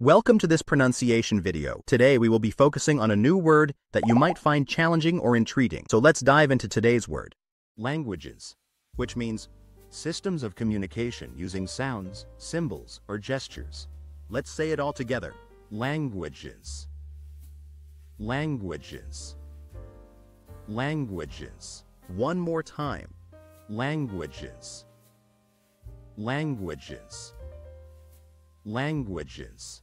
Welcome to this pronunciation video. Today we will be focusing on a new word that you might find challenging or intriguing. So let's dive into today's word. Languages, which means systems of communication using sounds, symbols, or gestures. Let's say it all together. Languages. Languages. Languages. One more time. Languages. Languages. Languages.